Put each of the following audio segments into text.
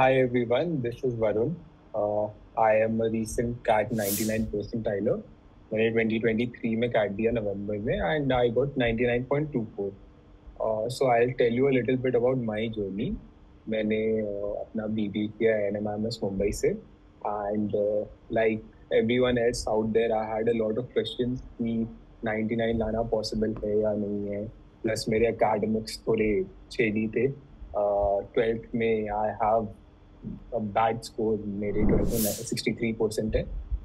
Hi everyone, this is Varun. Uh, I am a recent CAT 99 percentiler. मैंने 2023 में CAT दिया नवंबर में and I got 99.24. Uh, so I'll tell you a little bit about my journey. मैंने uh, अपना BB किया NMIMS Mumbai से and uh, like everyone else out there, I had a lot of questions कि 99 लाना possible है या नहीं है. Plus मेरे academics थोड़े shady थे. ट्वेल्थ में आई हैव बैड स्कोर मेरे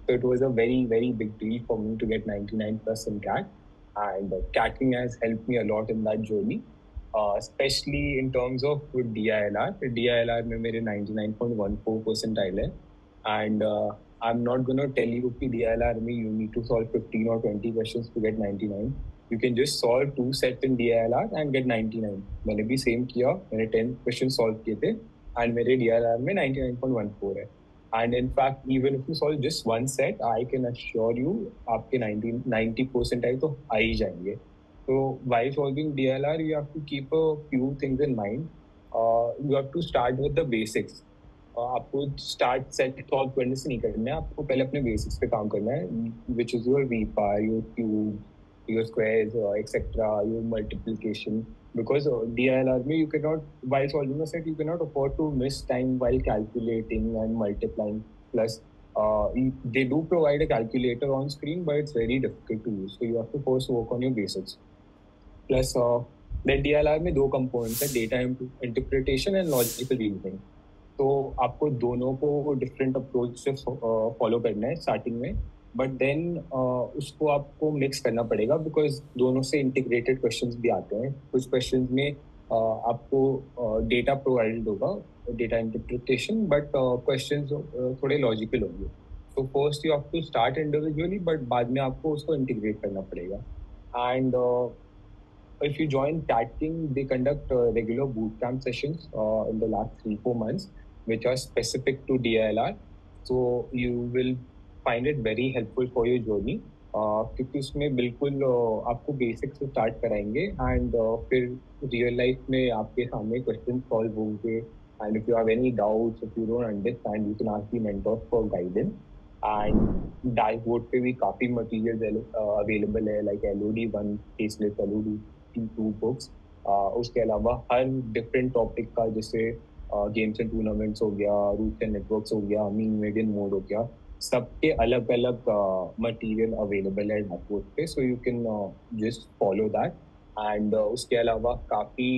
तो it was a very very big deal for me to get ninety nine percent CAT and CATKing help me a lot in that journey specially in terms of D I L R D I L R में मेरे ninety nine point one four percent आए हैं। And I am not gonna tell you की D I L R में you need to solve fifteen और twenty question to get ninety nine you can just solve two set in D I L R and get ninety nine मैंने भी same किया, मैंने ten question solve किए थे। And मेरे DLR में 99.14 है। And in fact even if you solve just one set I can assure you आपके 90 90 परसेंट आई तो आ ही जाएँगे। तो why solving D L R you have to keep a few things in mind you have to start with the basics आपको start set solve करने से नहीं करना है, आपको पहले अपने बेसिक्स पे काम करना है विच इज़ योर वी पार your cube your squares etcetera your multiplication because uh, DILR you cannot while solving a set you cannot afford to miss time while calculating and multiplying. Plus, uh, they do provide a calculator on screen, but it's very difficult to use. So you have to first work on your basics. Plus, uh, then DLR में दो components है data interpretation and logical reasoning. तो आपको दोनों को different approach से follow करना है स्टार्टिंग में बट देन uh, उसको आपको मिक्स करना पड़ेगा बिकॉज़ दोनों से इंटीग्रेटेड क्वेश्चन भी आते हैं। कुछ क्वेश्चन में uh, आपको डेटा uh, प्रोवाइडेड होगा डेटा इंटरप्रिटेशन बट क्वेश्चन थोड़े लॉजिकल होंगे। तो first you have to start individually but बाद में आपको उसको इंटीग्रेट करना पड़ेगा। And if you join CATking, they conduct uh, regular bootcamp sessions uh, in the last three, four months, which are specific to DILR. So you will find it very helpful for your journey क्योंकि उसमें बिल्कुल uh, आपको basic से start कराएँगे and uh, फिर real life में आपके सामने क्वेश्चन सॉल्व होंगे and if you have any doubts if you don't understand you can ask the mentors for guidance and dashboard पे भी काफ़ी मटेरियल अवेलेबल है like L O D one caseless L O D T two books उसके अलावा हर different topic का जैसे games and tournaments हो गया रूट्स एंड नेटवर्क्स हो गया मीन मीडियन मोड हो गया सबके अलग अलग मटेरियल अवेलेबल है डैकबोर्ड पे so you can just follow that and उसके अलावा काफ़ी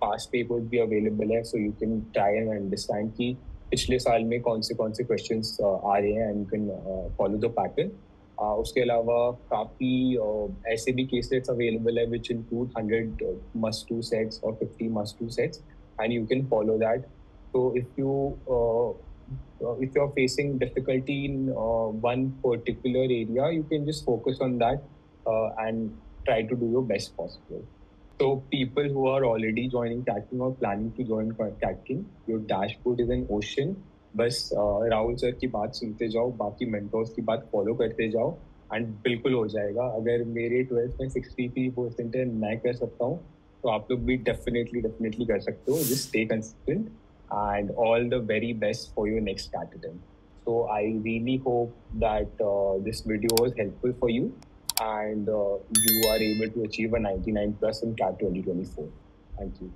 पास्ट पेपर्स भी अवेलेबल है so you can try and understand कि पिछले साल में कौन से कौन से क्वेश्चन आ रहे हैं and you can follow the pattern उसके अलावा काफ़ी ऐसे भी केसेस अवेलेबल है which include hundred must do sets और fifty must do sets and you can follow that तो if you if you're facing difficulty in uh, one particular area, you can just focus on that uh, and try to do your best possible. So people who are already joining CATking or planning to join CATking, your dashboard is an ocean. बस Rahul sir की बात सुनते जाओ बाकी mentors की बात follow करते जाओ एंड बिल्कुल हो जाएगा अगर मेरे ट्वेल्थ में सिक्सटी थ्री परसेंट है मैं कर सकता हूँ तो आप लोग भी डेफिनेटली डेफिनेटली कर सकते हो just stay consistent and all the very best for your next CAT attempt. So I really hope that uh, this video was helpful for you and uh, you are able to achieve a 99 plus in CAT 2024. Thank you.